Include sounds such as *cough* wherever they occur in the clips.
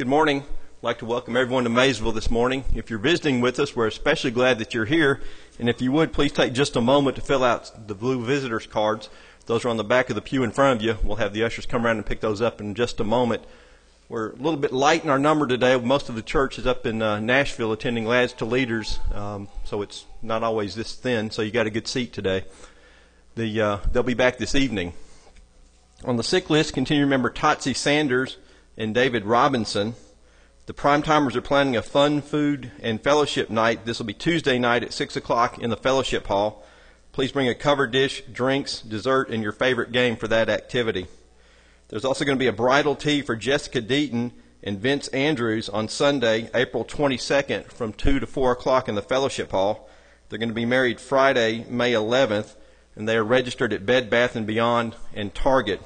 Good morning. I'd like to welcome everyone to Maysville this morning. If you're visiting with us, we're especially glad that you're here. And if you would, please take just a moment to fill out the blue visitors cards. Those are on the back of the pew in front of you. We'll have the ushers come around and pick those up in just a moment. We're a little bit light in our number today. Most of the church is up in uh, Nashville attending Lads to Leaders, um, so it's not always this thin. So you got a good seat today. The uh, they'll be back this evening. On the sick list, continue to remember Totsy Sanders and David Robinson. The prime timers are planning a fun food and fellowship night. This will be Tuesday night at six o'clock in the fellowship hall. Please bring a covered dish, drinks, dessert, and your favorite game for that activity. There's also going to be a bridal tea for Jessica Deaton and Vince Andrews on Sunday, April 22nd from 2 to 4 o'clock in the fellowship hall. They're going to be married Friday, May 11th, and they are registered at Bed Bath & Beyond and Target.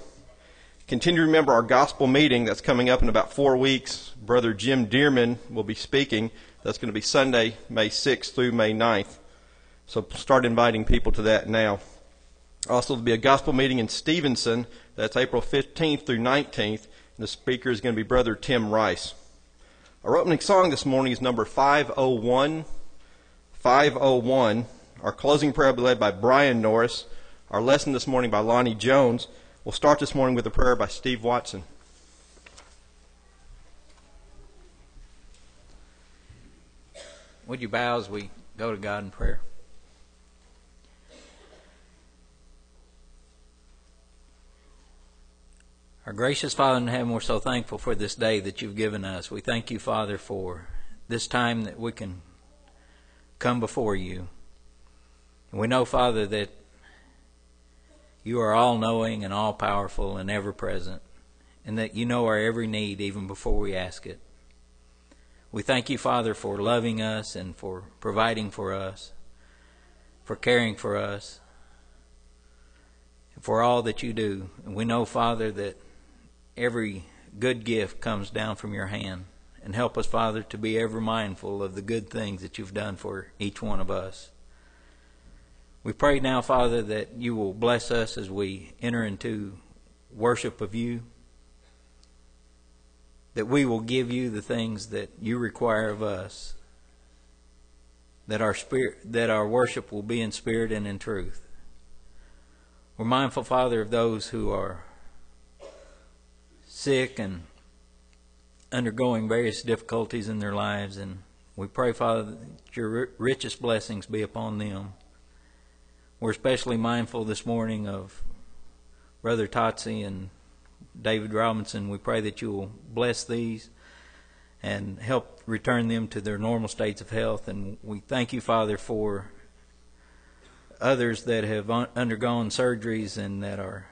Continue to remember our gospel meeting that's coming up in about four weeks. Brother Jim Dearman will be speaking. That's going to be Sunday, May 6th through May 9th. So start inviting people to that now. Also, there'll be a gospel meeting in Stevenson. That's April 15th through 19th. And the speaker is going to be Brother Tim Rice. Our opening song this morning is number 501. 501. Our closing prayer will be led by Brian Norris. Our lesson this morning by Lonnie Jones. We'll start this morning with a prayer by Steve Watson. Would you bow as we go to God in prayer? Our gracious Father in heaven, we're so thankful for this day that you've given us. We thank you, Father, for this time that we can come before you. And we know, Father, that you are all knowing and all powerful and ever present, and that you know our every need even before we ask it. We thank you, Father, for loving us and for providing for us, for caring for us, for all that you do. And we know, Father, that every good gift comes down from your hand. And help us, Father, to be ever mindful of the good things that you've done for each one of us. We pray now, Father, that you will bless us as we enter into worship of you, that we will give you the things that you require of us, that our spirit, that our worship will be in spirit and in truth. We're mindful, Father, of those who are sick and undergoing various difficulties in their lives. And we pray, Father, that your richest blessings be upon them. We're especially mindful this morning of Brother Totsy and David Robinson. We pray that you will bless these and help return them to their normal states of health. And we thank you, Father, for others that have undergone surgeries and that are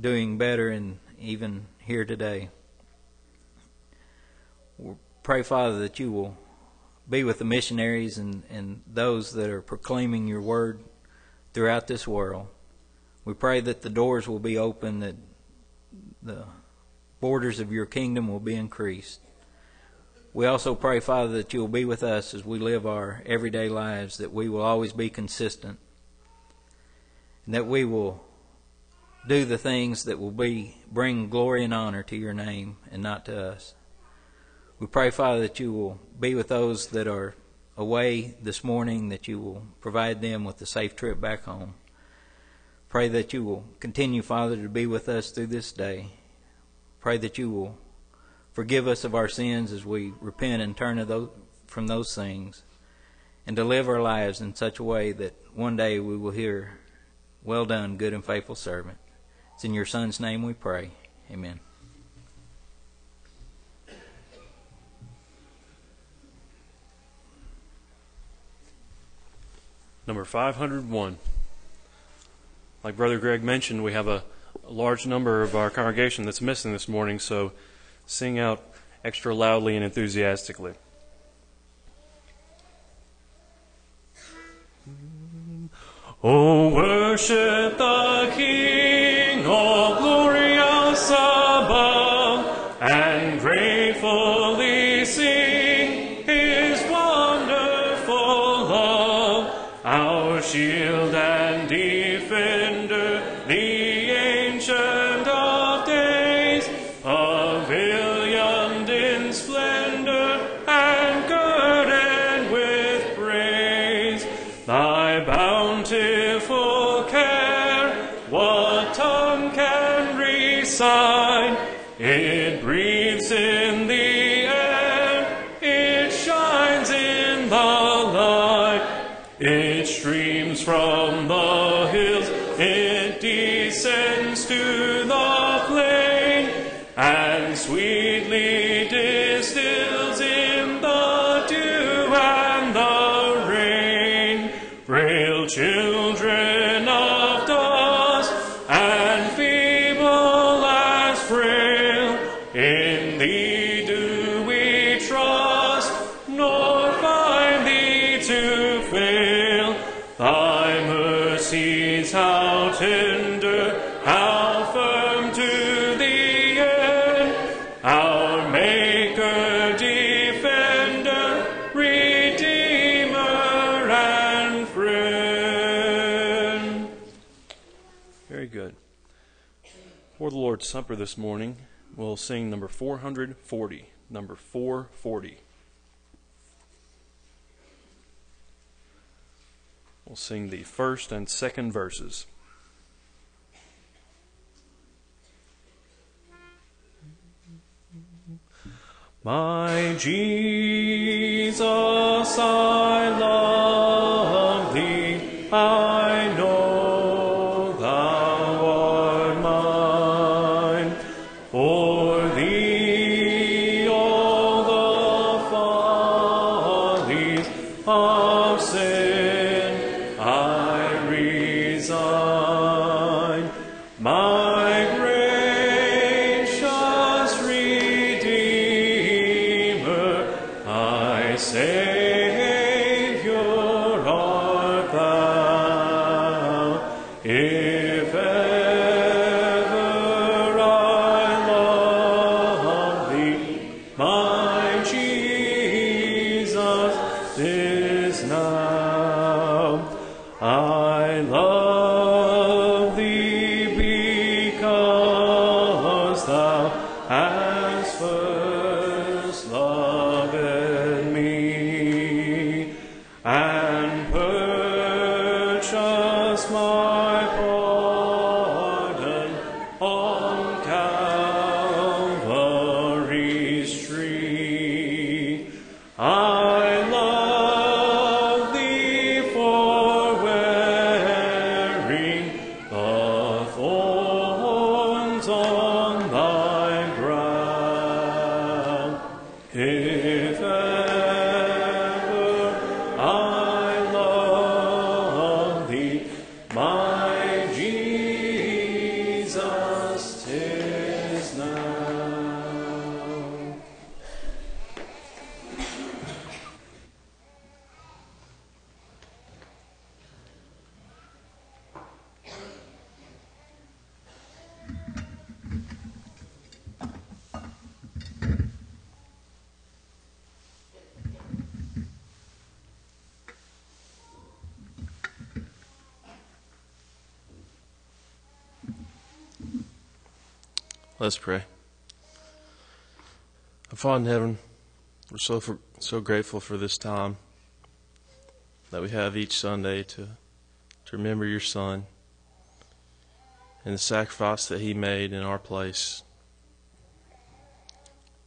doing better and even here today. We pray, Father, that you will be with the missionaries and, and those that are proclaiming your word throughout this world. We pray that the doors will be open, that the borders of your kingdom will be increased. We also pray, Father, that you will be with us as we live our everyday lives, that we will always be consistent, and that we will do the things that will be bring glory and honor to your name and not to us. We pray, Father, that you will be with those that are away this morning, that you will provide them with a safe trip back home. Pray that you will continue, Father, to be with us through this day. Pray that you will forgive us of our sins as we repent and turn those, from those things, and to live our lives in such a way that one day we will hear, Well done, good and faithful servant. It's in your Son's name we pray. Amen. Number 501. Like Brother Greg mentioned, we have a, a large number of our congregation that's missing this morning, so sing out extra loudly and enthusiastically. Oh, worship the King, Lord's Supper this morning, we'll sing number 440. Number 440. We'll sing the first and second verses. My Jesus, I love thee. I Let's pray. Father in heaven, we're so for, so grateful for this time that we have each Sunday to to remember your Son and the sacrifice that He made in our place.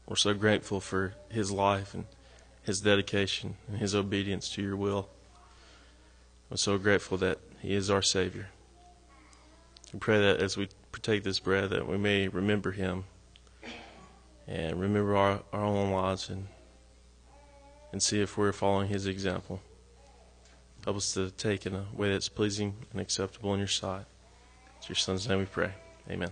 We're so grateful for His life and His dedication and His obedience to your will. We're so grateful that He is our Savior. We pray that as we partake this bread, that we may remember Him and remember our, our own lives and and see if we're following His example. Help us to take in a way that's pleasing and acceptable in your sight. It's your Son's name we pray. Amen.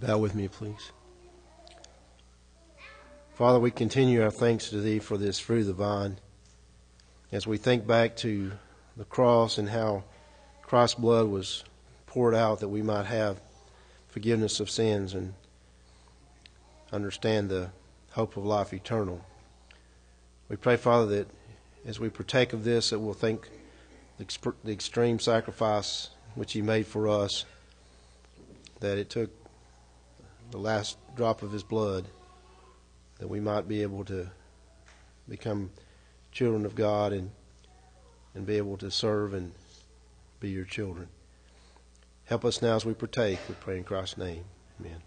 Bow with me, please. Father, we continue our thanks to Thee for this fruit of the vine. As we think back to the cross and how Christ's blood was poured out that we might have forgiveness of sins and understand the hope of life eternal. We pray, Father, that as we partake of this, that we'll think the extreme sacrifice which He made for us, that it took the last drop of His blood that we might be able to become children of God and and be able to serve and be your children. Help us now as we partake. We pray in Christ's name. Amen.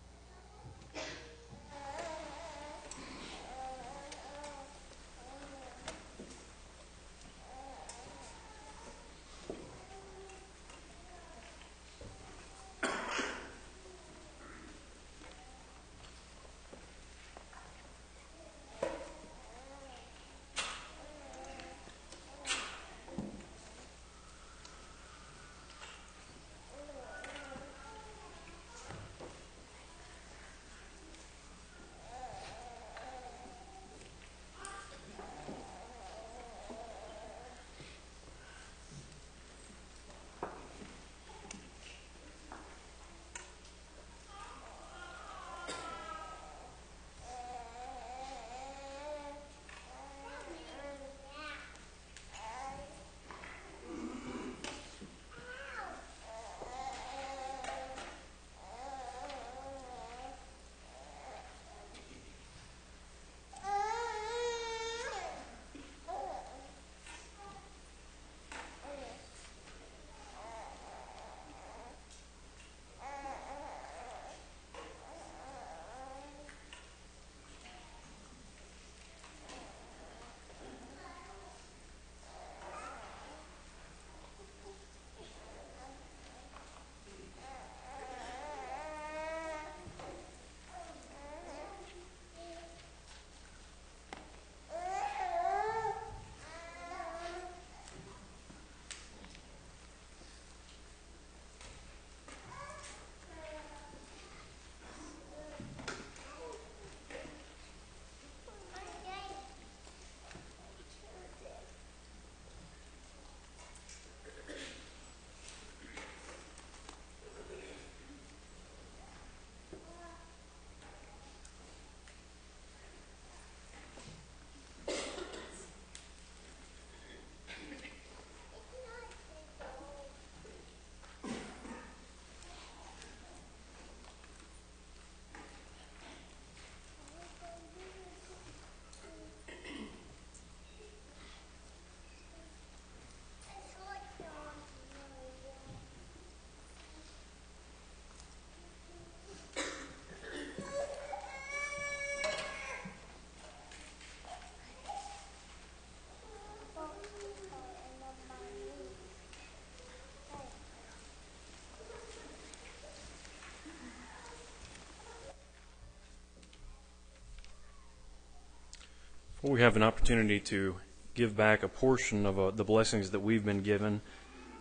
Well, we have an opportunity to give back a portion of uh, the blessings that we've been given.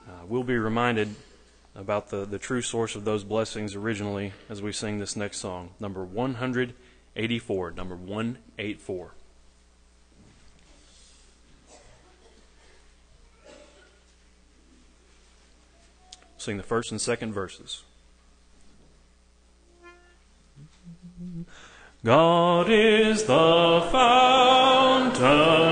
Uh, we'll be reminded about the, the true source of those blessings originally as we sing this next song, number 184. Number 184. Sing the first and second verses. God is the fountain winds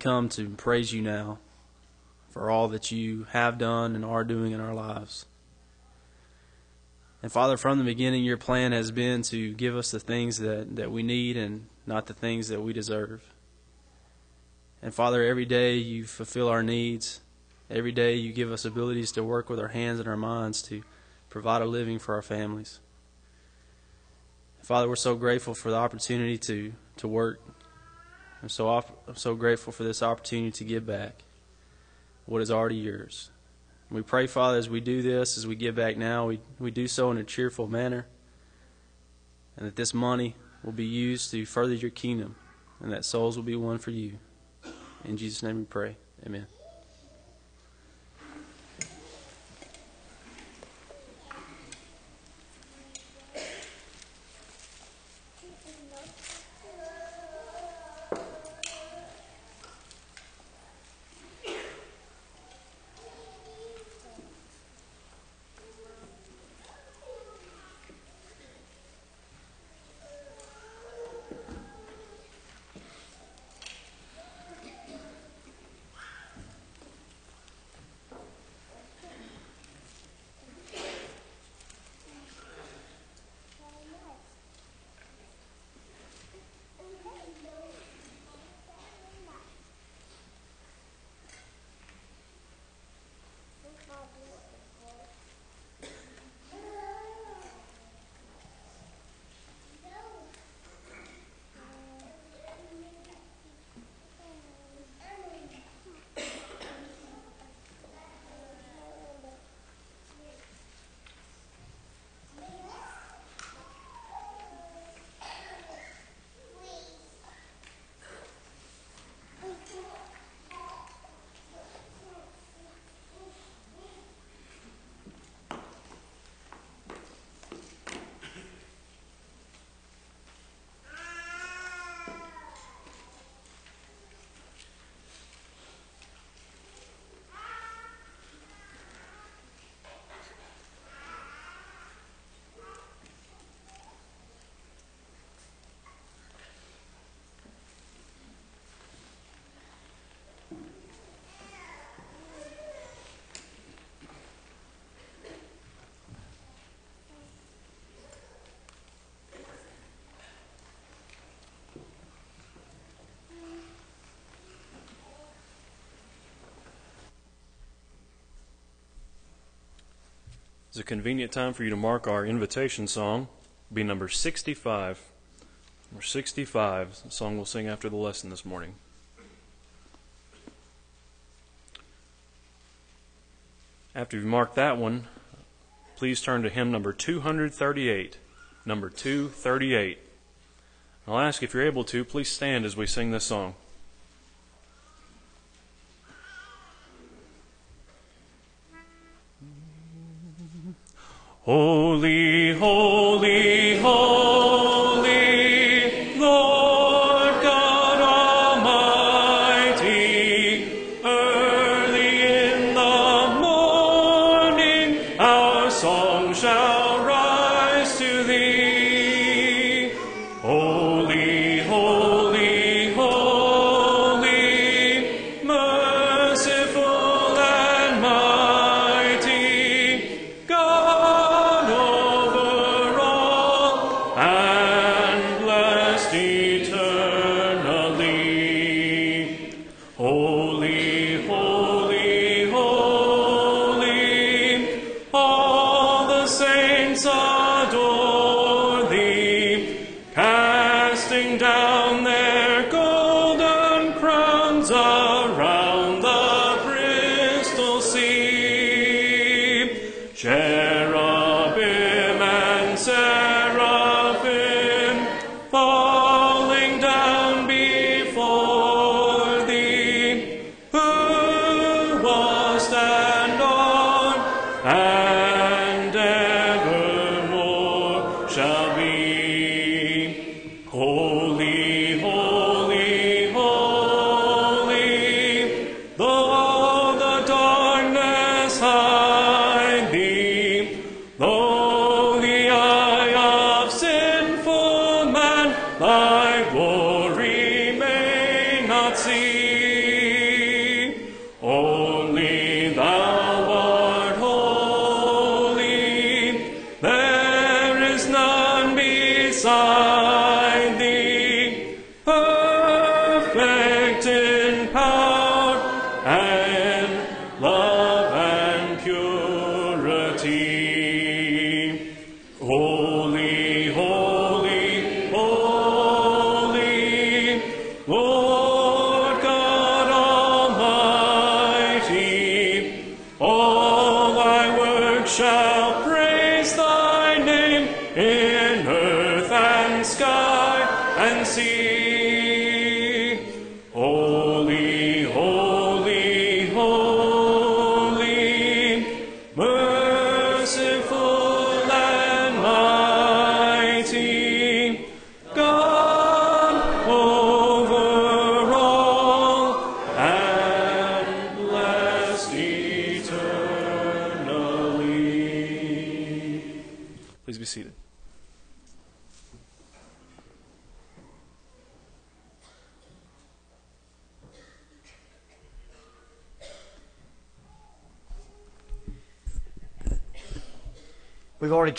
come to praise you now for all that you have done and are doing in our lives. And Father, from the beginning, your plan has been to give us the things that, that we need and not the things that we deserve. And Father, every day you fulfill our needs. Every day you give us abilities to work with our hands and our minds to provide a living for our families. Father, we're so grateful for the opportunity to, to work. I'm so, off, I'm so grateful for this opportunity to give back what is already yours. We pray, Father, as we do this, as we give back now, we, we do so in a cheerful manner, and that this money will be used to further your kingdom, and that souls will be won for you. In Jesus' name we pray. Amen. It's a convenient time for you to mark our invitation song. Be number 65. Number 65, the song we'll sing after the lesson this morning. After you've marked that one, please turn to hymn number 238. Number 238. I'll ask if you're able to, please stand as we sing this song. Holy, holy, purity.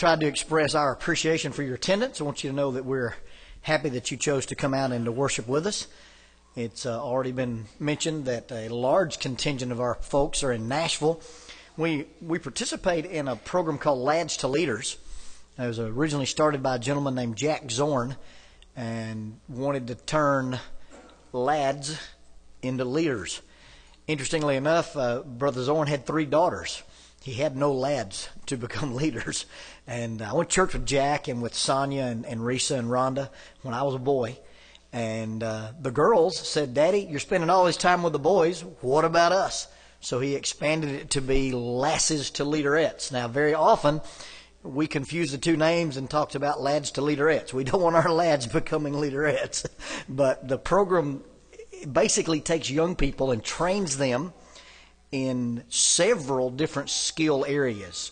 Tried to express our appreciation for your attendance. I want you to know that we're happy that you chose to come out and to worship with us. It's uh, already been mentioned that a large contingent of our folks are in Nashville. We we participate in a program called Lads to Leaders. It was originally started by a gentleman named Jack Zorn, and wanted to turn lads into leaders. Interestingly enough, uh, Brother Zorn had three daughters. He had no lads to *laughs* become leaders. And I went to church with Jack and with Sonia and, and Risa and Rhonda when I was a boy. And uh, the girls said, Daddy, you're spending all this time with the boys. What about us? So he expanded it to be lasses to leaderettes. Now, very often, we confuse the two names and talked about lads to leaderettes. We don't want our lads *laughs* becoming leaderettes. *laughs* But the program basically takes young people and trains them in several different skill areas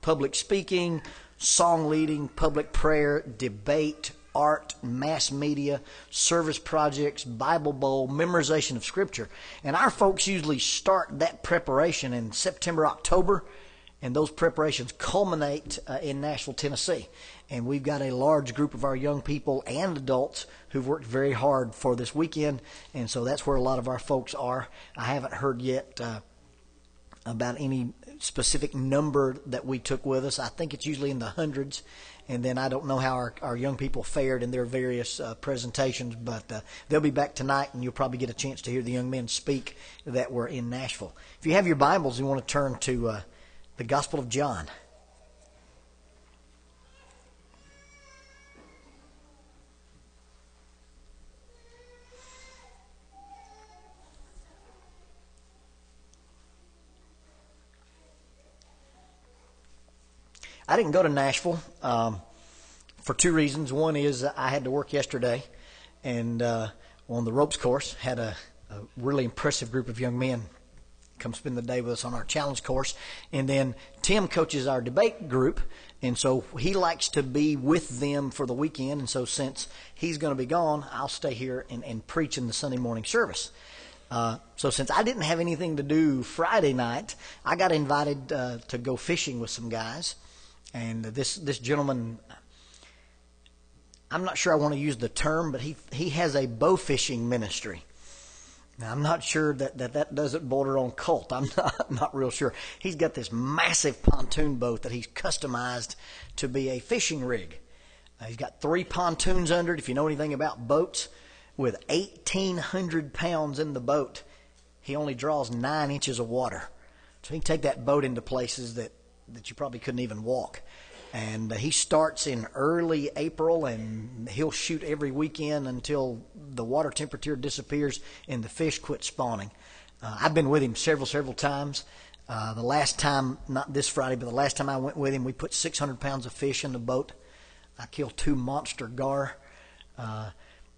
public speaking, song leading, public prayer, debate, art, mass media, service projects, Bible Bowl, memorization of Scripture. And our folks usually start that preparation in September, October, and those preparations culminate uh, in Nashville, Tennessee. And we've got a large group of our young people and adults who've worked very hard for this weekend, and so that's where a lot of our folks are. I haven't heard yet uh, about any specific number that we took with us. I think it's usually in the hundreds, and then I don't know how our, our young people fared in their various uh, presentations, but uh, they'll be back tonight, and you'll probably get a chance to hear the young men speak that were in Nashville. If you have your Bibles, you want to turn to uh, the Gospel of John. I didn't go to Nashville um, for two reasons. One is I had to work yesterday, and uh, on the ropes course had a, a really impressive group of young men come spend the day with us on our challenge course. And then Tim coaches our debate group, and so he likes to be with them for the weekend. And so since he's going to be gone, I'll stay here and, and preach in the Sunday morning service. Uh, so since I didn't have anything to do Friday night, I got invited uh, to go fishing with some guys. And this this gentleman, I'm not sure I want to use the term, but he he has a bow fishing ministry. Now I'm not sure that that, that doesn't border on cult. I'm *laughs* not not real sure. He's got this massive pontoon boat that he's customized to be a fishing rig. Uh, he's got three pontoons under it. If you know anything about boats, with 1,800 pounds in the boat, he only draws nine inches of water. So he can take that boat into places that that you probably couldn't even walk. And uh, he starts in early April, and he'll shoot every weekend until the water temperature disappears and the fish quit spawning. Uh, I've been with him several, several times. Uh, the last time, not this Friday, but the last time I went with him, we put 600 pounds of fish in the boat. I killed two monster gar. Uh,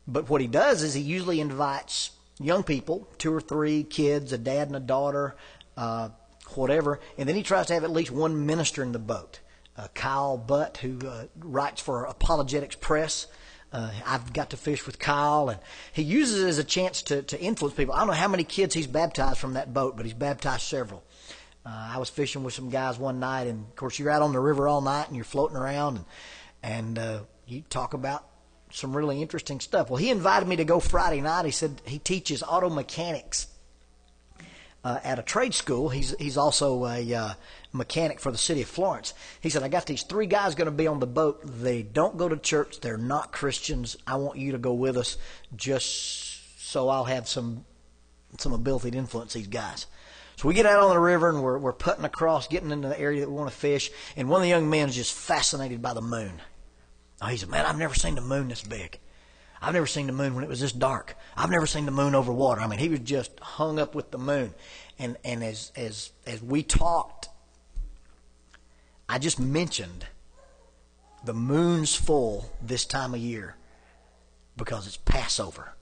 but what he does is he usually invites young people, two or three kids, a dad and a daughter, uh, whatever, and then he tries to have at least one minister in the boat. Uh, Kyle Butt, who uh, writes for Apologetics Press, Uh, I've got to fish with Kyle, and he uses it as a chance to, to influence people. I don't know how many kids he's baptized from that boat, but he's baptized several. Uh, I was fishing with some guys one night, and of course you're out on the river all night and you're floating around, and and uh, you talk about some really interesting stuff. Well, he invited me to go Friday night. He said he teaches auto mechanics uh, at a trade school. He's he's also a uh, mechanic for the city of Florence. He said, "I got these three guys going to be on the boat. They don't go to church. They're not Christians. I want you to go with us, just so I'll have some some ability to influence these guys." So we get out on the river and we're, we're putting across, getting into the area that we want to fish. And one of the young men is just fascinated by the moon. Oh, he said, Man, I've never seen the moon this big. I've never seen the moon when it was this dark. I've never seen the moon over water. I mean, he was just hung up with the moon. And, and as, as, as we talked, I just mentioned the moon's full this time of year because it's Passover.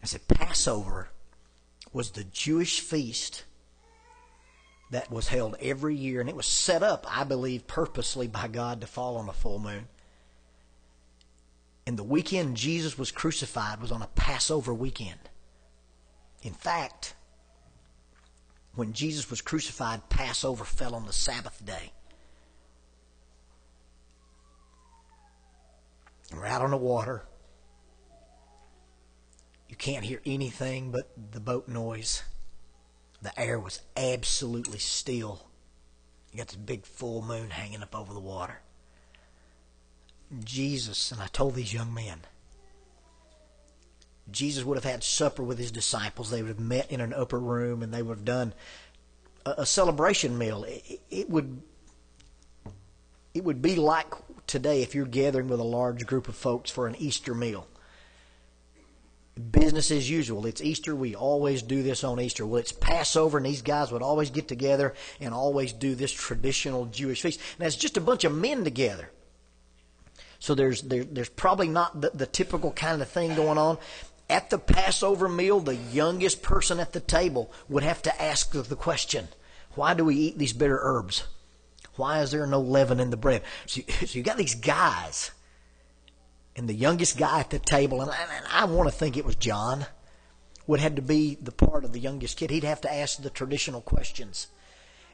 I said, Passover was the Jewish feast that was held every year, and it was set up, I believe, purposely by God to fall on a full moon. And the weekend Jesus was crucified was on a Passover weekend. In fact, when Jesus was crucified, Passover fell on the Sabbath day. We're out on the water. You can't hear anything but the boat noise. The air was absolutely still. You got this big full moon hanging up over the water. Jesus, and I told these young men, Jesus would have had supper with his disciples. They would have met in an upper room and they would have done a, a celebration meal. It, it would it would be like today if you're gathering with a large group of folks for an Easter meal business as usual. It's Easter. We always do this on Easter. Well, it's Passover, and these guys would always get together and always do this traditional Jewish feast. And it's just a bunch of men together. So there's there, there's probably not the, the typical kind of thing going on. At the Passover meal, the youngest person at the table would have to ask the question, "Why do we eat these bitter herbs? Why is there no leaven in the bread?" So, *laughs* so you got these guys and the youngest guy at the table, and I, and I want to think it was John, would have to be the part of the youngest kid. He'd have to ask the traditional questions.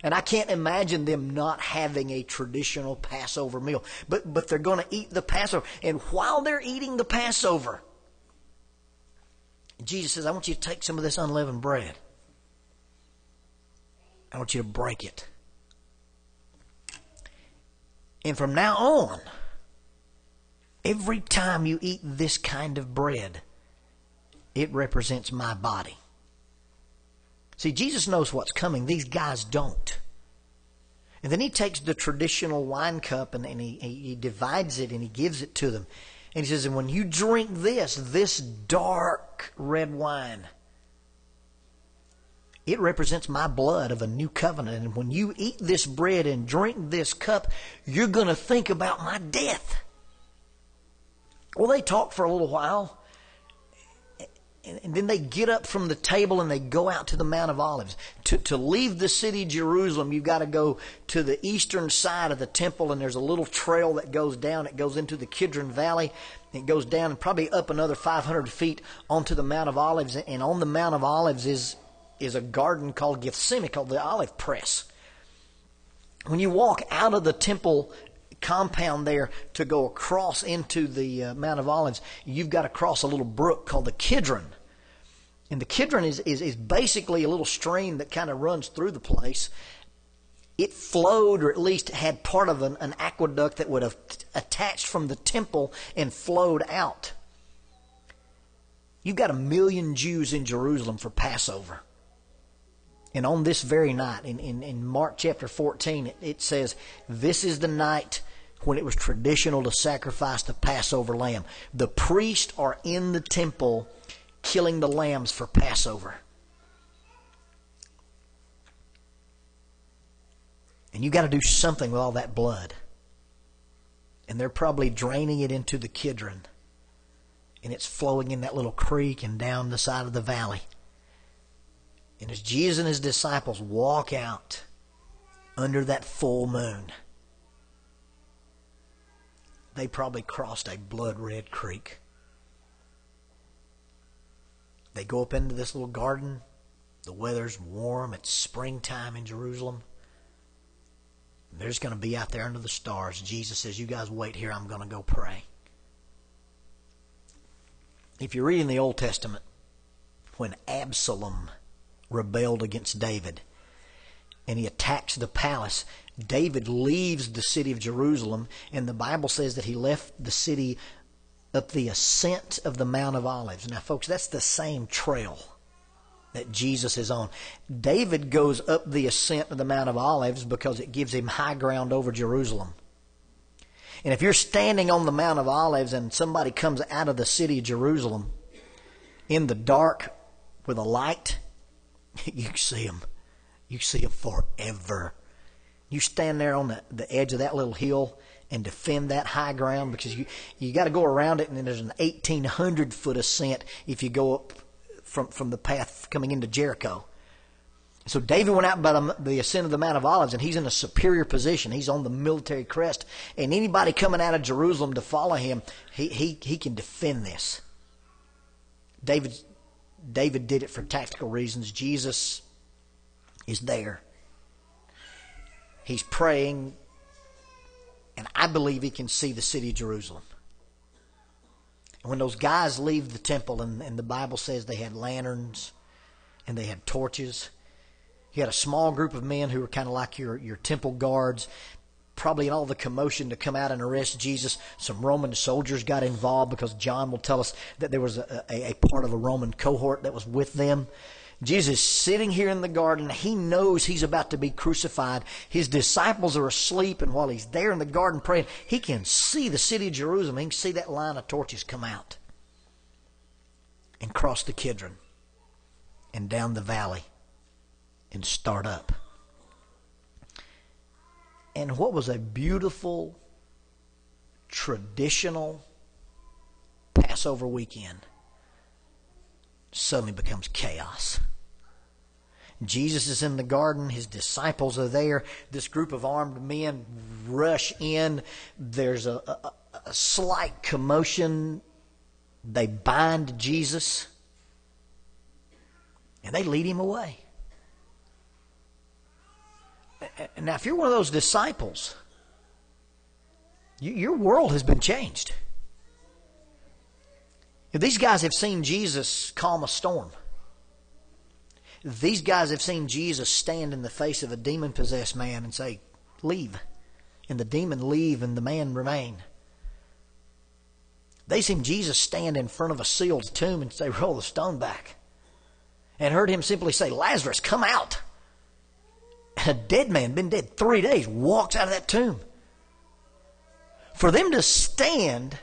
And I can't imagine them not having a traditional Passover meal. But, but they're going to eat the Passover. And while they're eating the Passover, Jesus says, I want you to take some of this unleavened bread. I want you to break it. And from now on, Every time you eat this kind of bread, it represents my body. See, Jesus knows what's coming. These guys don't. And then he takes the traditional wine cup and, and he, he divides it and he gives it to them. And he says, And when you drink this, this dark red wine, it represents my blood of a new covenant. And when you eat this bread and drink this cup, you're going to think about my death. Well, they talk for a little while. And, then they get up from the table and they go out to the Mount of Olives. To, to leave the city Jerusalem, you've got to go to the eastern side of the temple, and there's a little trail that goes down. It goes into the Kidron Valley. It goes down and probably up another 500 feet onto the Mount of Olives. And on the Mount of Olives is, is a garden called Gethsemane, called the Olive Press. When you walk out of the temple compound there to go across into the uh, Mount of Olives, you've got to cross a little brook called the Kidron. And the Kidron is, is, is basically a little stream that kind of runs through the place. It flowed, or at least had part of an, an aqueduct that would have attached from the temple and flowed out. You've got a million Jews in Jerusalem for Passover. And on this very night, in, in, in Mark chapter 14, it, it says, This is the night when it was traditional to sacrifice the Passover lamb. The priests are in the temple killing the lambs for Passover. And you got to do something with all that blood. And they're probably draining it into the Kidron. And it's flowing in that little creek and down the side of the valley. And as Jesus and his disciples walk out under that full moon, they probably crossed a blood red creek. They go up into this little garden. The weather's warm. It's springtime in Jerusalem. They're just going to be out there under the stars. Jesus says, You guys wait here. I'm going to go pray. If you read in the Old Testament, when Absalom rebelled against David and he attacks the palace, David leaves the city of Jerusalem, and the Bible says that he left the city up the ascent of the Mount of Olives. Now, folks, that's the same trail that Jesus is on. David goes up the ascent of the Mount of Olives because it gives him high ground over Jerusalem. And if you're standing on the Mount of Olives and somebody comes out of the city of Jerusalem in the dark with a light, *laughs* you see them. You see them forever. You stand there on the, the edge of that little hill and defend that high ground because you you got to go around it, and then there's an 1,800 foot ascent if you go up from from the path coming into Jericho. So David went out by the, the ascent of the Mount of Olives, and he's in a superior position. He's on the military crest, and anybody coming out of Jerusalem to follow him, he he he can defend this. David David did it for tactical reasons. Jesus is there. He's praying, and I believe he can see the city of Jerusalem. And when those guys leave the temple, and, and the Bible says they had lanterns and they had torches, He had a small group of men who were kind of like your, your temple guards. Probably in all the commotion to come out and arrest Jesus, some Roman soldiers got involved because John will tell us that there was a, a, a part of a Roman cohort that was with them. Jesus sitting here in the garden. He knows he's about to be crucified. His disciples are asleep, and while he's there in the garden praying, he can see the city of Jerusalem. He can see that line of torches come out and cross the Kidron and down the valley and start up. And what was a beautiful, traditional Passover weekend suddenly becomes chaos. Jesus is in the garden. His disciples are there. This group of armed men rush in. There's a, a, a slight commotion. They bind Jesus and they lead him away. Now, if you're one of those disciples, you, your world has been changed. These guys have seen Jesus calm a storm. These guys have seen Jesus stand in the face of a demon possessed man and say, Leave. And the demon leave and the man remain. They seen Jesus stand in front of a sealed tomb and say, Roll the stone back. And heard him simply say, Lazarus, come out. A dead man, been dead three days, walks out of that tomb. For them to stand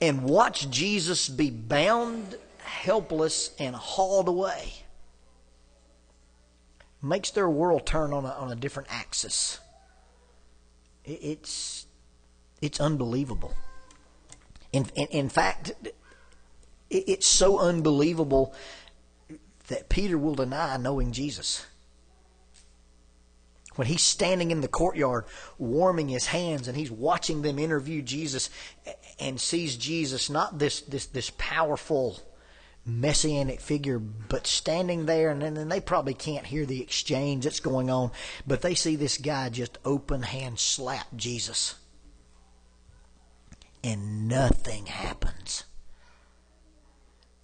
and watch Jesus be bound, helpless, and hauled away makes their world turn on a, on a different axis. It's, it's unbelievable. In, in, in fact, it's so unbelievable that Peter will deny knowing Jesus when he's standing in the courtyard warming his hands and he's watching them interview Jesus and sees Jesus not this this this powerful messianic figure but standing there and then they probably can't hear the exchange that's going on but they see this guy just open hand slap Jesus. And nothing happens.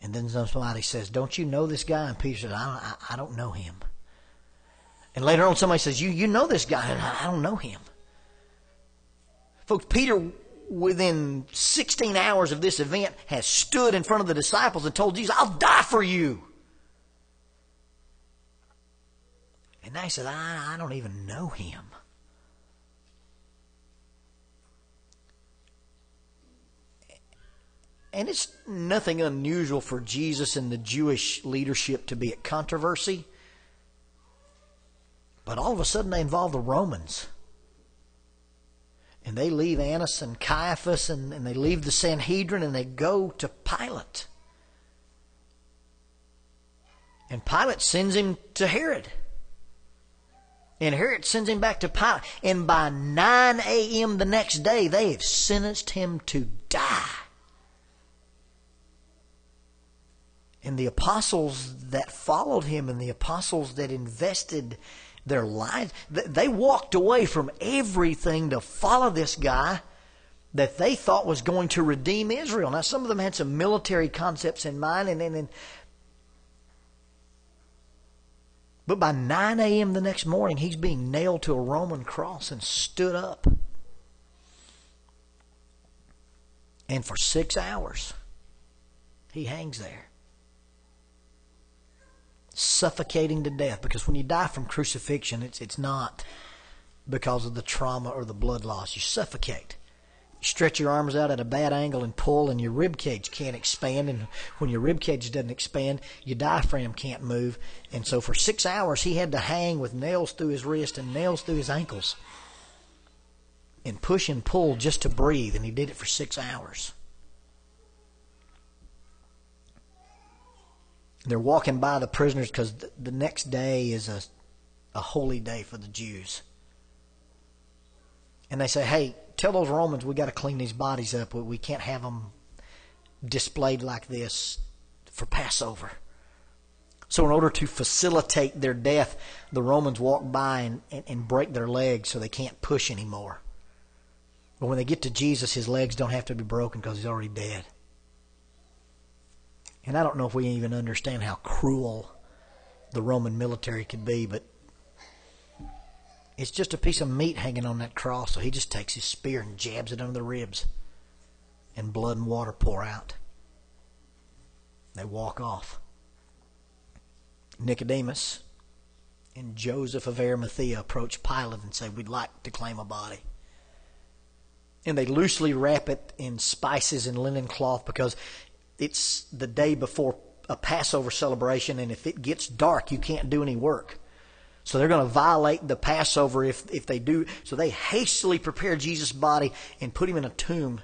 And then somebody says don't you know this guy? And Peter says I don't, I, I don't know him and later on, somebody says, "You you know this guy?" And I don't know him. Folks, Peter, within 16 hours of this event, has stood in front of the disciples and told Jesus, "I'll die for you." And now he says, "I, I don't even know him." And it's nothing unusual for Jesus and the Jewish leadership to be at controversy. But all of a sudden they involve the Romans. And they leave Annas and Caiaphas and, and they leave the Sanhedrin and they go to Pilate. And Pilate sends him to Herod. And Herod sends him back to Pilate. And by 9 a.m. the next day, they have sentenced him to die. And the apostles that followed him and the apostles that invested their lives, they walked away from everything to follow this guy that they thought was going to redeem Israel. Now, some of them had some military concepts in mind, and, and but by 9 a.m. the next morning, he's being nailed to a Roman cross and stood up. And for six hours, he hangs there suffocating to death. Because when you die from crucifixion, it's, it's not because of the trauma or the blood loss. You suffocate. You stretch your arms out at a bad angle and pull, and your rib cage can't expand. And when your rib cage doesn't expand, your diaphragm can't move. And so for six hours, he had to hang with nails through his wrist and nails through his ankles and push and pull just to breathe. And he did it for six hours. They're walking by the prisoners because the next day is a, a holy day for the Jews. And they say, hey, tell those Romans we got to clean these bodies up. We can't have them displayed like this for Passover. So, in order to facilitate their death, the Romans walk by and, and, and, break their legs so they can't push anymore. But when they get to Jesus, his legs don't have to be broken because he's already dead. And I don't know if we even understand how cruel the Roman military could be, but it's just a piece of meat hanging on that cross. So he just takes his spear and jabs it under the ribs, and blood and water pour out. They walk off. Nicodemus and Joseph of Arimathea approach Pilate and say, We'd like to claim a body. And they loosely wrap it in spices and linen cloth because it's the day before a Passover celebration, and if it gets dark, you can't do any work. So they're going to violate the Passover if, if they do. So they hastily prepare Jesus' body and put him in a tomb.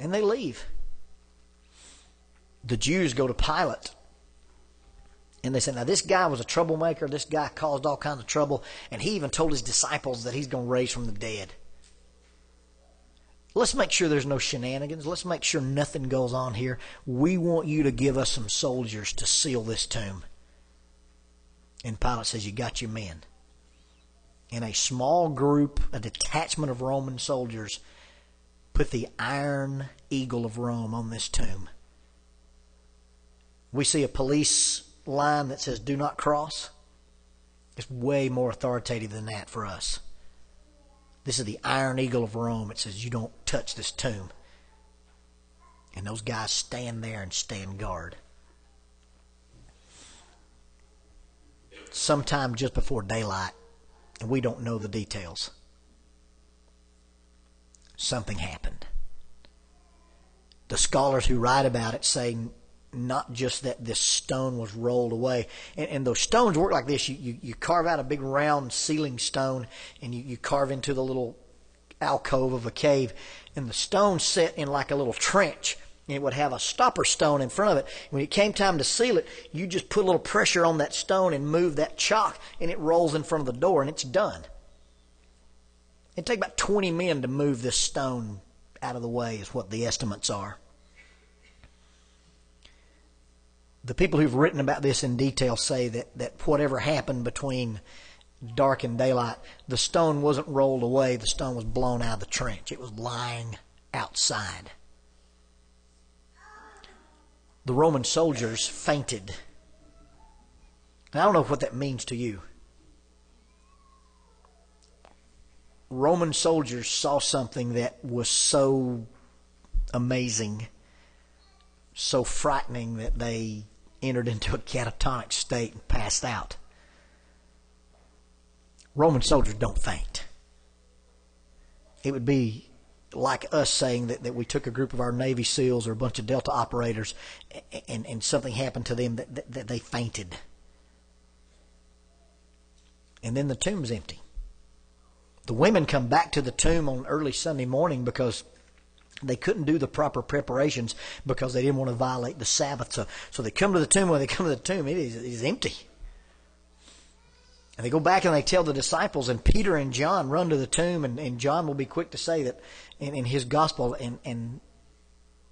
And they leave. The Jews go to Pilate. And they say, now this guy was a troublemaker. This guy caused all kinds of trouble. And he even told his disciples that he's going to raise from the dead. Let's make sure there's no shenanigans. Let's make sure nothing goes on here. We want you to give us some soldiers to seal this tomb. And Pilate says, You got your men. And a small group, a detachment of Roman soldiers, put the iron eagle of Rome on this tomb. We see a police line that says, Do not cross. It's way more authoritative than that for us. This is the Iron Eagle of Rome. It says, You don't touch this tomb. And those guys stand there and stand guard. Sometime just before daylight, and we don't know the details, something happened. The scholars who write about it say not just that this stone was rolled away. And, and those stones work like this. You, you, you, carve out a big round sealing stone and you, you carve into the little alcove of a cave. And the stone set in like a little trench. And it would have a stopper stone in front of it. When it came time to seal it, you just put a little pressure on that stone and move that chalk, and it rolls in front of the door, and it's done. It'd take about 20 men to move this stone out of the way, is what the estimates are. The people who've written about this in detail say that, that whatever happened between dark and daylight, the stone wasn't rolled away, the stone was blown out of the trench. It was lying outside. The Roman soldiers fainted. I don't know what that means to you. Roman soldiers saw something that was so amazing, so frightening that they entered into a catatonic state and passed out. Roman soldiers don't faint. It would be like us saying that, that we took a group of our Navy SEALs or a bunch of Delta operators and, and, something happened to them that, that, that they fainted. And then the tomb's empty. The women come back to the tomb on early Sunday morning because they couldn't do the proper preparations because they didn't want to violate the Sabbath. So, so they come to the tomb. When they come to the tomb, it is, it is empty. And they go back and they tell the disciples, and Peter and John run to the tomb, and, and John will be quick to say that in, in his gospel, and, and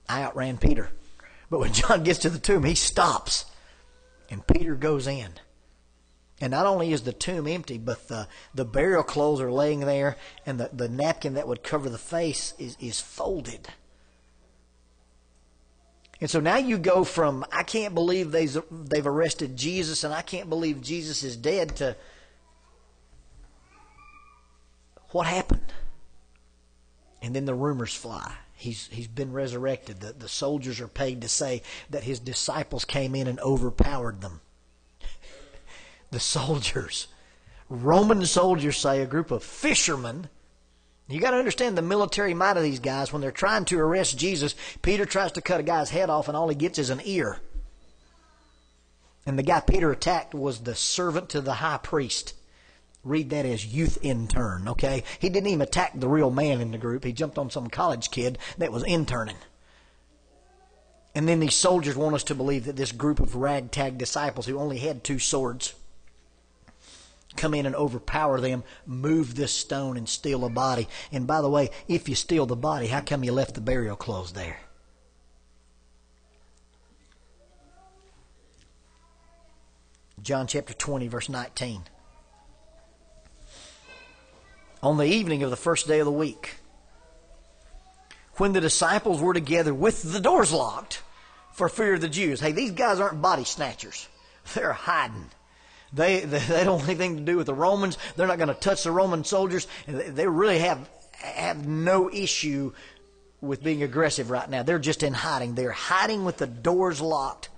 I outran Peter. But when *laughs* John gets to the tomb, he stops, and Peter goes in. And not only is the tomb empty, but the, the burial clothes are laying there, and the, the napkin that would cover the face is, is folded. And so now you go from, I can't believe they've, they've arrested Jesus, and I can't believe Jesus is dead, to what happened? And then the rumors fly. He's, he's been resurrected. The, the soldiers are paid to say that his disciples came in and overpowered them the soldiers. Roman soldiers say a group of fishermen. You got to understand the military might of these guys. When they're trying to arrest Jesus, Peter tries to cut a guy's head off, and all he gets is an ear. And the guy Peter attacked was the servant to the high priest. Read that as youth intern, okay? He didn't even attack the real man in the group. He jumped on some college kid that was interning. And then these soldiers want us to believe that this group of ragtag disciples who only had two swords come in and overpower them, move this stone and steal a body. And by the way, if you steal the body, how come you left the burial clothes there? John chapter 20, verse 19. On the evening of the first day of the week, when the disciples were together with the doors locked for fear of the Jews. Hey, these guys aren't body snatchers. *laughs* They're hiding. They, *laughs* they, they don't have anything to do with the Romans. They're not going to touch the Roman soldiers. They really have, have no issue with being aggressive right now. They're just in hiding. They're hiding with the doors locked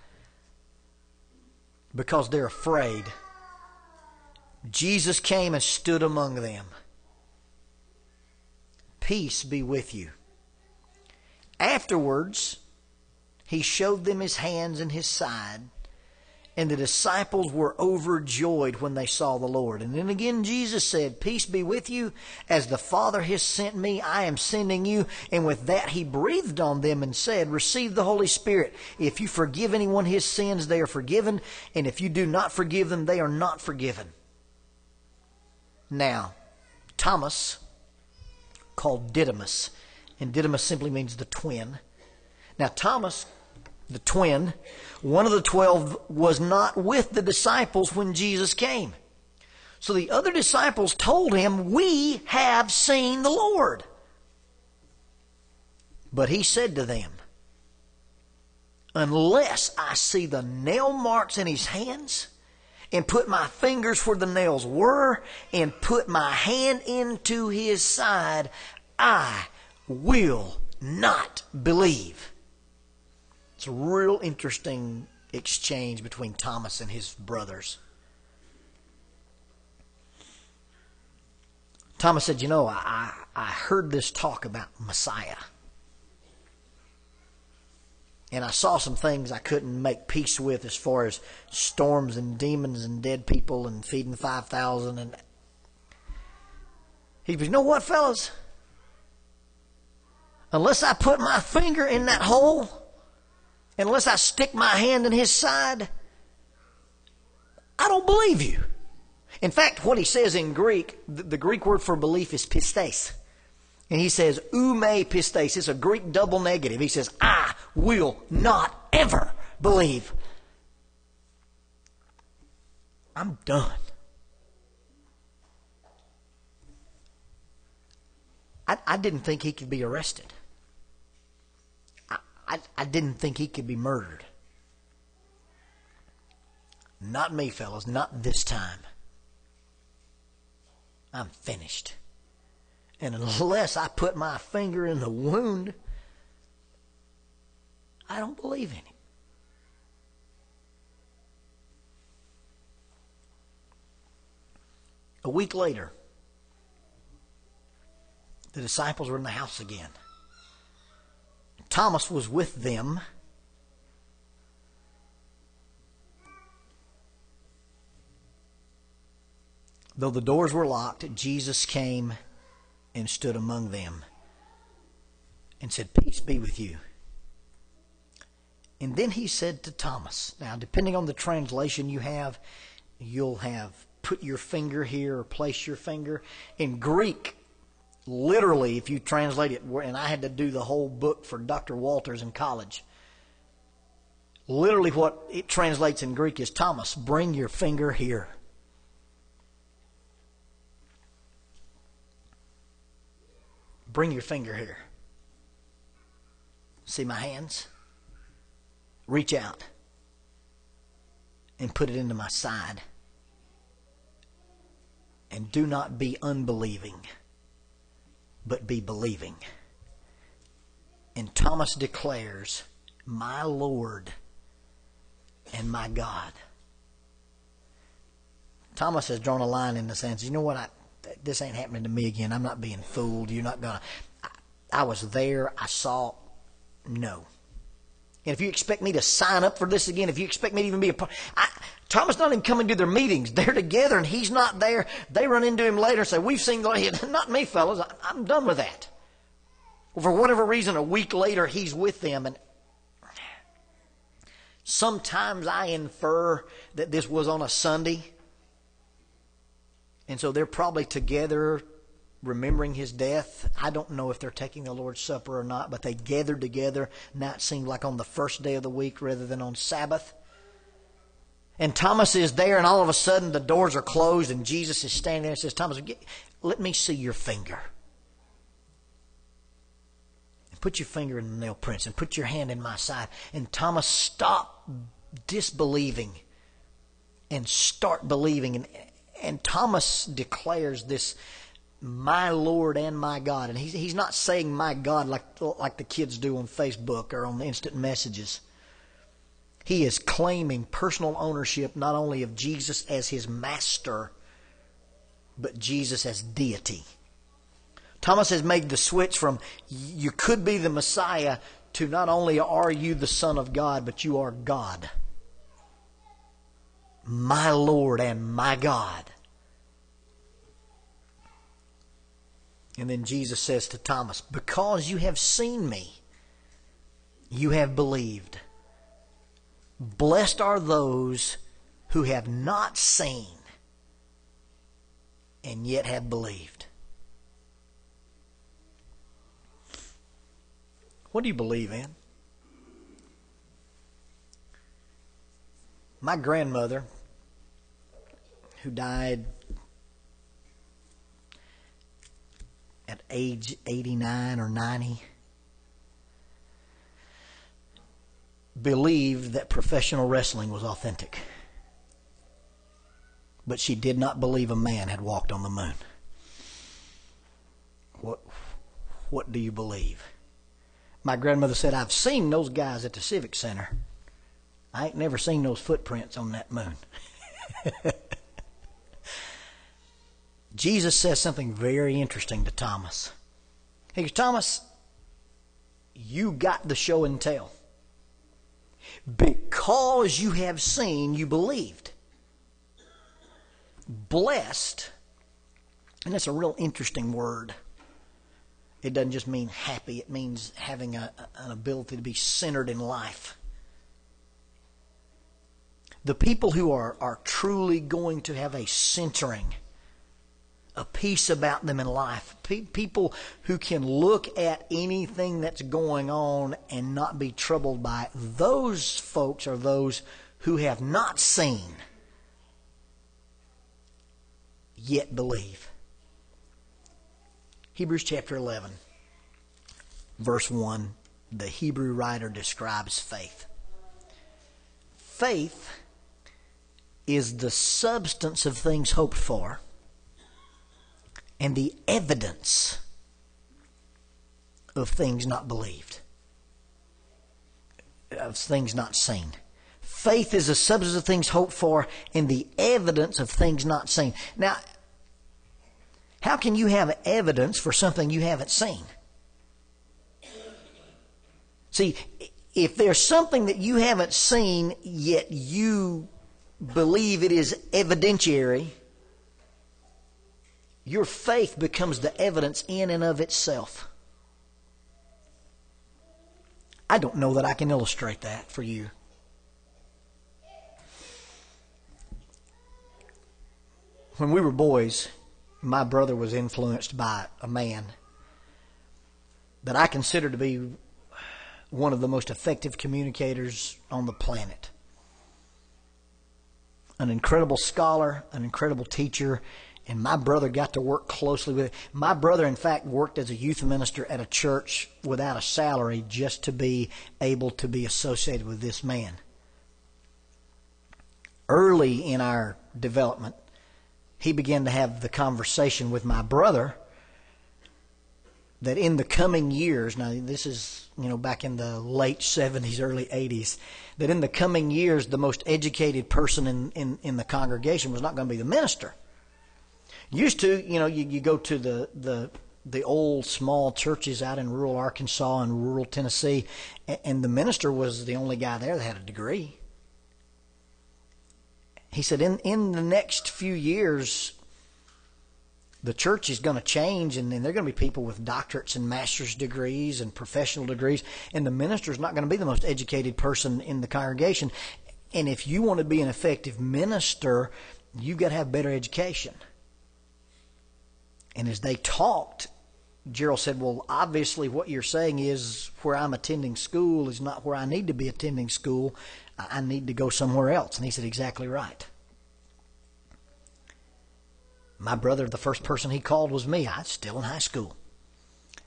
because they're afraid. Jesus came and stood among them. Peace be with you. Afterwards, he showed them his hands and his side. And the disciples were overjoyed when they saw the Lord. And then again, Jesus said, Peace be with you. As the Father has sent me, I am sending you. And with that, he breathed on them and said, Receive the Holy Spirit. If you forgive anyone his sins, they are forgiven. And if you do not forgive them, they are not forgiven. Now, Thomas, called Didymus, and Didymus simply means the twin. Now, Thomas the twin, one of the twelve was not with the disciples when Jesus came. So the other disciples told him, We have seen the Lord. But he said to them, Unless I see the nail marks in his hands, and put my fingers where the nails were, and put my hand into his side, I will not believe. It's a real interesting exchange between Thomas and his brothers. Thomas said, You know, I, I heard this talk about Messiah. And I saw some things I couldn't make peace with as far as storms and demons and dead people and feeding 5,000. And he goes, You know what, fellas? Unless I put my finger in that hole, unless I stick my hand in his side, I don't believe you. In fact, what he says in Greek, the, Greek word for belief is pistis. And he says, ume pistes. It's a Greek double negative. He says, I will not ever believe. I'm done. I, I didn't think he could be arrested. I, I didn't think he could be murdered. Not me, fellas, not this time. I'm finished. And unless I put my finger in the wound, I don't believe in him. A week later, the disciples were in the house again. Thomas was with them. Though the doors were locked, Jesus came and stood among them and said, Peace be with you. And then he said to Thomas, now, depending on the translation you have, you'll have put your finger here or place your finger. In Greek, literally, if you translate it, and I had to do the whole book for Dr. Walters in college. Literally, what it translates in Greek is Thomas, bring your finger here. Bring your finger here. See my hands? Reach out and put it into my side. And do not be unbelieving, but be believing. And Thomas declares, My Lord and my God. Thomas has drawn a line in the sand. you know what, I, this ain't happening to me again. I'm not being fooled. You're not going to. I was there. I saw. No. And if you expect me to sign up for this again, if you expect me to even be a part, I, Thomas not even coming to their meetings. *laughs* They're together and he's not there. They run into him later and say, "We've seen God." *laughs* Not me, fellas. I'm done with that. Well, for whatever reason, a week later he's with them, and sometimes I infer that this was on a Sunday, and so they're probably together remembering his death. I don't know if they're taking the Lord's Supper or not, but they gathered together. Now it seemed like on the first day of the week rather than on Sabbath. And Thomas is there, and all of a sudden the doors are closed, and Jesus is standing there and says, Thomas, let me see your finger. And put your finger in the nail prints and put your hand in my side. And Thomas stop disbelieving and start believing. And, and Thomas declares this my Lord and my God. And he's, he's not saying my God like, like the kids do on Facebook or on instant messages. He is claiming personal ownership not only of Jesus as his master, but Jesus as deity. Thomas has made the switch from you could be the Messiah to not only are you the Son of God, but you are God. My Lord and my God. And then Jesus says to Thomas, Because you have seen me, you have believed. Blessed are those who have not seen and yet have believed. What do you believe in? My grandmother, who died at age 89 or 90 believed that professional wrestling was authentic. But she did not believe a man had walked on the moon. What, what do you believe? My grandmother said, I've seen those guys at the Civic Center. I ain't never seen those footprints on that moon. *laughs* Jesus says something very interesting to Thomas. He goes, Thomas, you got the show and tell. Because you have seen, you believed. Blessed, and that's a real interesting word. It doesn't just mean happy, it means having a, an ability to be centered in life. The people who are, are truly going to have a centering a peace about them in life. Pe- people who can look at anything that's going on and not be troubled by it. Those folks are those who have not seen yet believe. Hebrews chapter 11, verse 1, the Hebrew writer describes faith. Faith is the substance of things hoped for and the evidence of things not believed, of things not seen. Faith is the substance of things hoped for and the evidence of things not seen. Now, how can you have evidence for something you haven't seen? See, if there's something that you haven't seen yet you believe it is evidentiary, your faith becomes the evidence in and of itself. I don't know that I can illustrate that for you. when we were boys, my brother was influenced by a man that I consider to be one of the most effective communicators on the planet. An incredible scholar, an incredible teacher, and my brother got to work closely with it. My brother, in fact, worked as a youth minister at a church without a salary just to be able to be associated with this man. Early in our development, he began to have the conversation with my brother that in the coming years, now this is, you know, back in the late 70s, early 80s, that in the coming years, the most educated person in, in, in the congregation was not going to be the minister. Used to, you know, you, you go to the, the, the old small churches out in rural Arkansas and rural Tennessee, and, and the minister was the only guy there that had a degree. He said, in, in the next few years, the church is going to change, and then there are going to be people with doctorates and master's degrees and professional degrees, and the minister is not going to be the most educated person in the congregation. And if you want to be an effective minister, you've got to have better education. And as they talked, Gerald said, Well, obviously, what you're saying is where I'm attending school is not where I need to be attending school. I need to go somewhere else. And he said, Exactly right. My brother, the first person he called was me. I was still in high school.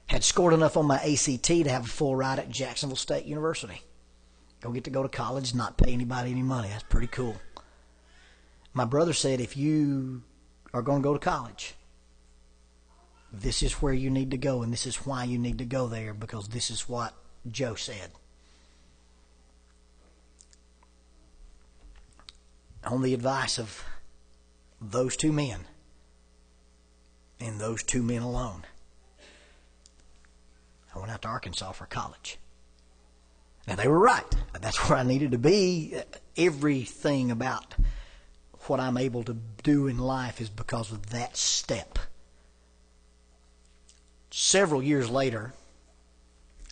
Had scored enough on my ACT to have a full ride at Jacksonville State University. Go get to go to college, not pay anybody any money. That's pretty cool. My brother said, if you are going to go to college, this is where you need to go, and this is why you need to go there because this is what Joe said. On the advice of those two men, and those two men alone, I went out to Arkansas for college. Now, they were right. That's where I needed to be. Everything about what I'm able to do in life is because of that step. Several years later,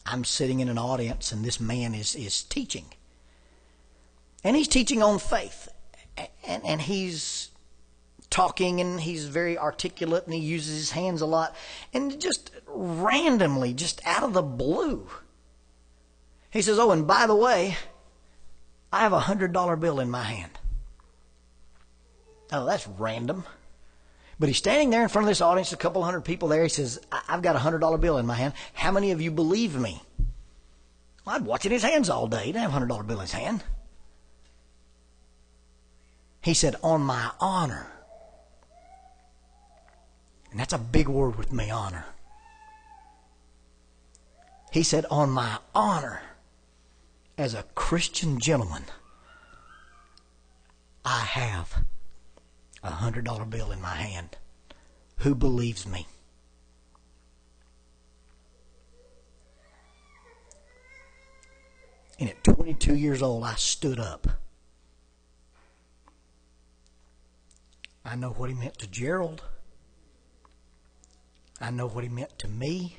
I'm sitting in an audience and this man is, is teaching. And he's teaching on faith. And, and he's talking and he's very articulate and he uses his hands a lot. And just randomly, just out of the blue, he says, Oh, and by the way, I have a hundred dollar bill in my hand. Oh, that's random. But he's standing there in front of this audience, a couple hundred people there. He says, I've got a hundred dollar bill in my hand. How many of you believe me? Well, I'd watching his hands all day. He didn't have a hundred dollar bill in his hand. He said, On my honor. And that's a big word with me, honor. He said, On my honor as a Christian gentleman, I have a hundred dollar bill in my hand. Who believes me? And at 22 years old, I stood up. I know what he meant to Gerald. I know what he meant to me.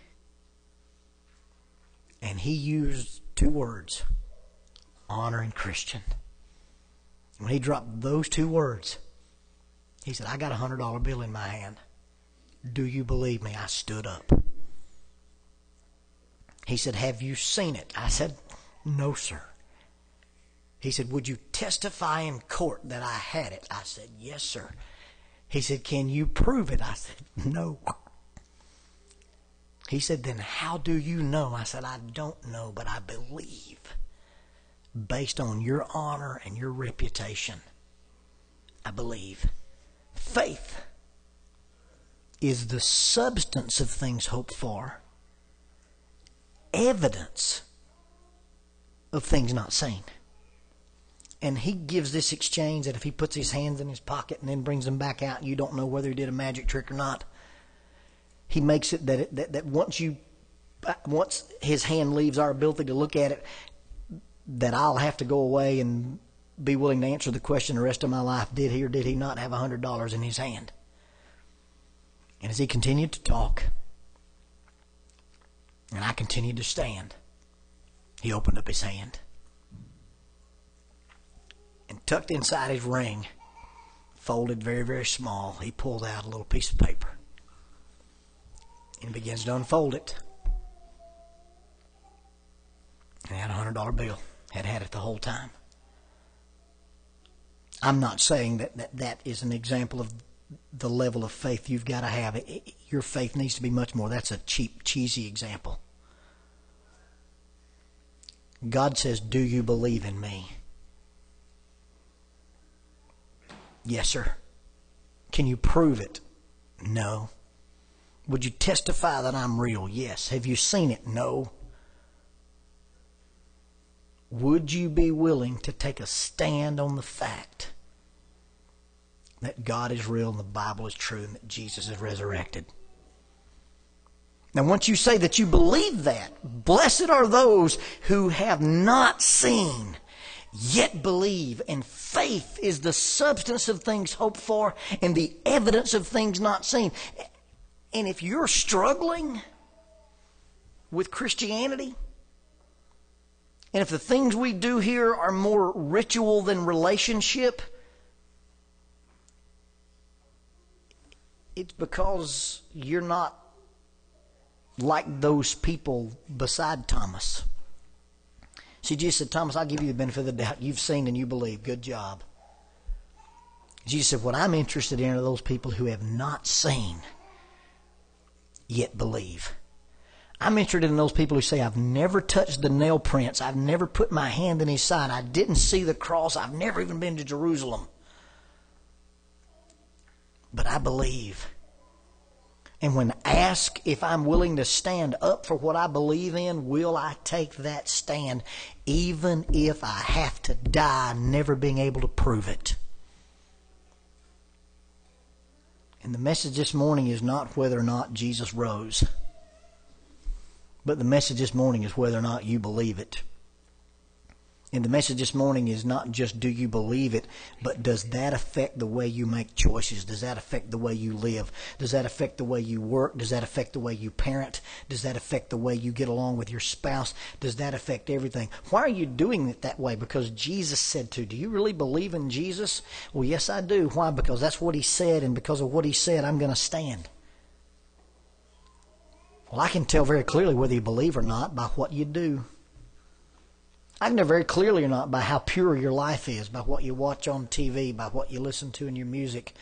And he used two words honor and Christian. When he dropped those two words, he said, I got a hundred dollar bill in my hand. Do you believe me? I stood up. He said, Have you seen it? I said, No, sir. He said, Would you testify in court that I had it? I said, Yes, sir. He said, Can you prove it? I said, No. He said, Then how do you know? I said, I don't know, but I believe based on your honor and your reputation. I believe. Faith is the substance of things hoped for, evidence of things not seen. And he gives this exchange that if he puts his hands in his pocket and then brings them back out, you don't know whether he did a magic trick or not. He makes it that it, that, that once you once his hand leaves our ability to look at it, that I'll have to go away and be willing to answer the question the rest of my life did he or did he not have a hundred dollars in his hand? And as he continued to talk, and I continued to stand, he opened up his hand and tucked inside his ring folded very, very small, he pulled out a little piece of paper and begins to unfold it. And had a hundred dollar bill. Had had it the whole time. I'm not saying that, that that is an example of the level of faith you've got to have. It, it, your faith needs to be much more. That's a cheap, cheesy example. God says, Do you believe in me? Yes, sir. Can you prove it? No. Would you testify that I'm real? Yes. Have you seen it? No. Would you be willing to take a stand on the fact that God is real and the Bible is true and that Jesus is resurrected? Now, once you say that you believe that, blessed are those who have not seen, yet believe. And faith is the substance of things hoped for and the evidence of things not seen. And if you're struggling with Christianity, and if the things we do here are more ritual than relationship, it's because you're not like those people beside Thomas. See, Jesus said, Thomas, I'll give you the benefit of the doubt. You've seen and you believe. Good job. Jesus said, What I'm interested in are those people who have not seen yet believe. I'm interested in those people who say, I've never touched the nail prints. I've never put my hand in his side. I didn't see the cross. I've never even been to Jerusalem. But I believe. And when asked if I'm willing to stand up for what I believe in, will I take that stand, even if I have to die never being able to prove it? And the message this morning is not whether or not Jesus rose, but the message this morning is whether or not you believe it. And the message this morning is not just do you believe it, but does that affect the way you make choices? Does that affect the way you live? Does that affect the way you work? Does that affect the way you parent? Does that affect the way you get along with your spouse? Does that affect everything? Why are you doing it that way? Because Jesus said to. Do you really believe in Jesus? Well, yes, I do. Why? Because that's what he said, and because of what he said, I'm going to stand. Well, I can tell very clearly whether you believe or not by what you do. I can know very clearly or not by how pure your life is, by what you watch on TV, by what you listen to in your music,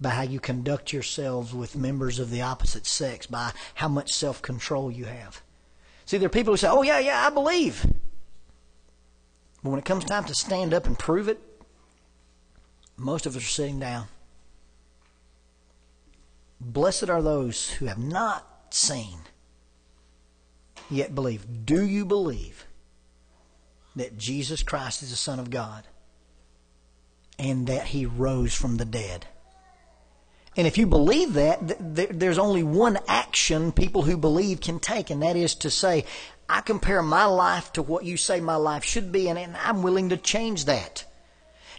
by how you conduct yourselves with members of the opposite sex, by how much self control you have. See, there are people who say, Oh, yeah, yeah, I believe. But when it comes time to stand up and prove it, most of us are sitting down. Blessed are those who have not seen, yet believe. Do you believe? That Jesus Christ is the Son of God and that He rose from the dead. And if you believe that, there's only one action people who believe can take, and that is to say, I compare my life to what you say my life should be, and I'm willing to change that.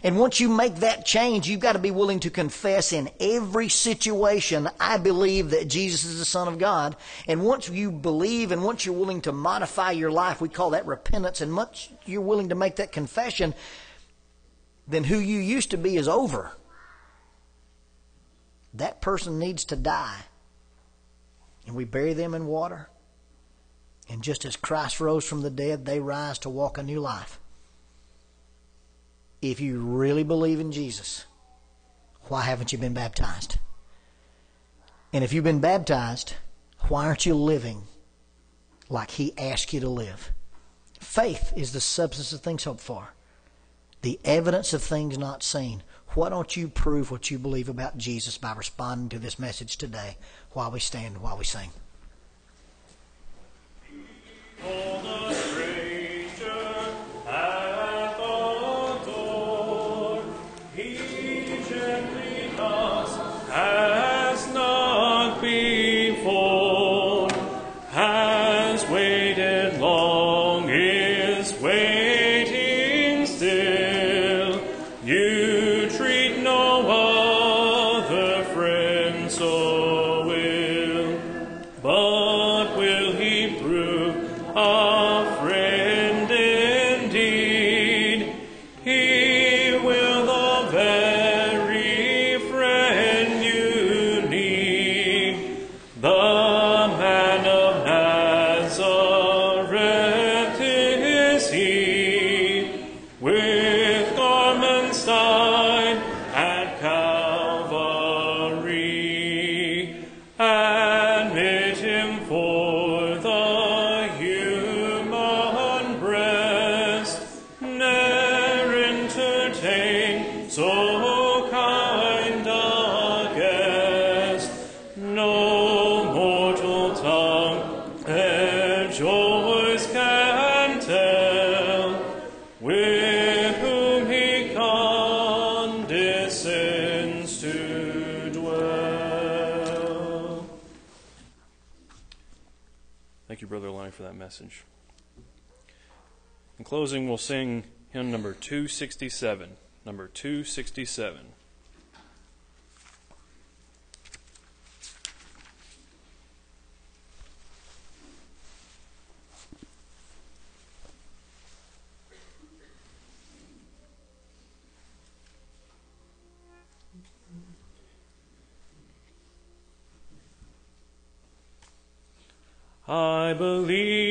And once you make that change, you've got to be willing to confess in every situation, I believe that Jesus is the Son of God. And once you believe and once you're willing to modify your life, we call that repentance, and once you're willing to make that confession, then who you used to be is over. That person needs to die. And we bury them in water. And just as Christ rose from the dead, they rise to walk a new life if you really believe in Jesus, why haven't you been baptized? And if you've been baptized, why aren't you living like He asked you to live? Faith is the substance of things hoped for, the evidence of things not seen. Why don't you prove what you believe about Jesus by responding to this message today while we stand while we sing? For that message. In closing, we'll sing hymn number 267. Number 267. I believe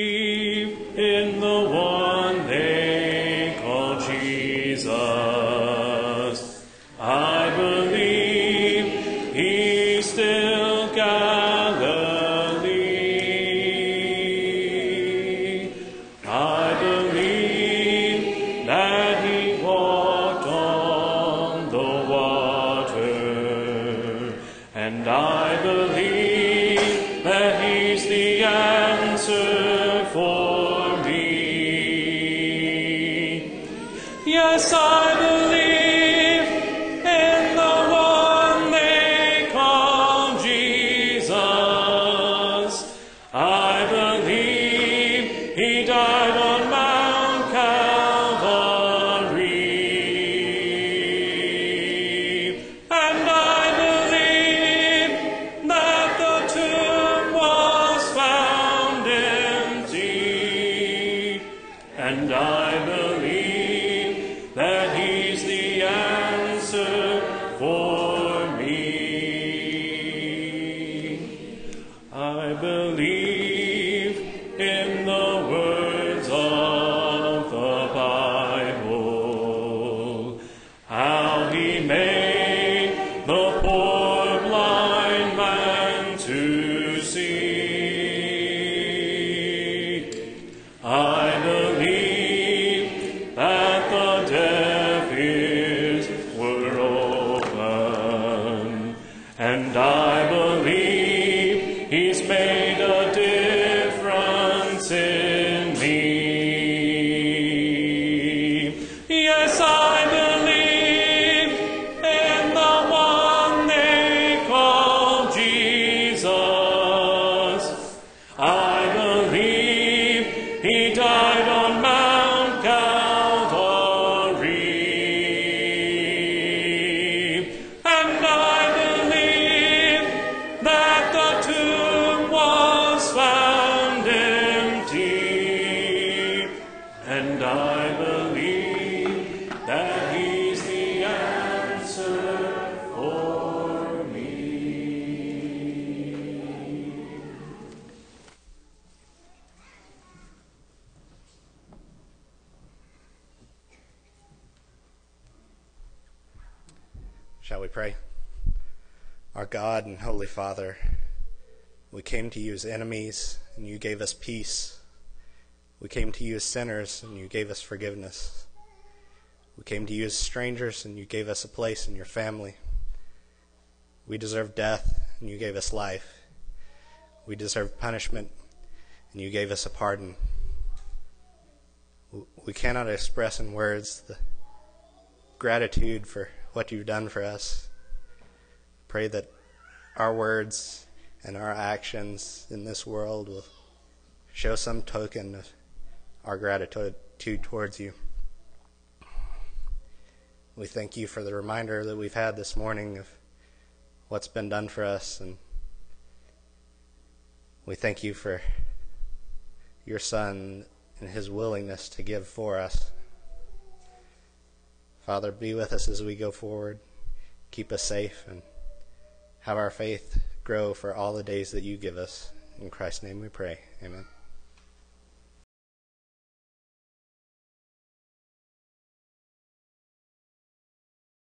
came to you as enemies, and you gave us peace. We came to you as sinners, and you gave us forgiveness. We came to you as strangers, and you gave us a place in your family. We deserve death, and you gave us life. We deserve punishment, and you gave us a pardon. We cannot express in words the gratitude for what you've done for us. Pray that our words and our actions in this world will show some token of our gratitude towards you. We thank you for the reminder that we've had this morning of what's been done for us, and we thank you for your Son and his willingness to give for us. Father, be with us as we go forward. Keep us safe and have our faith grow for all the days that you give us. In Christ's name we pray. Amen.